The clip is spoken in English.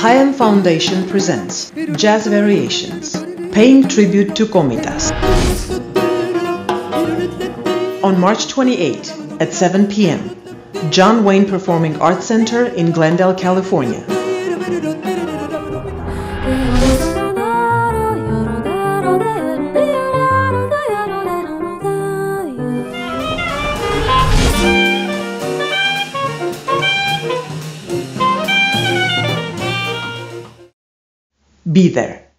Hayam Foundation presents Jazz Variations, paying tribute to Komitas. On March 28 at 7 p.m., John Wayne Performing Arts Center in Glendale, California. Be there.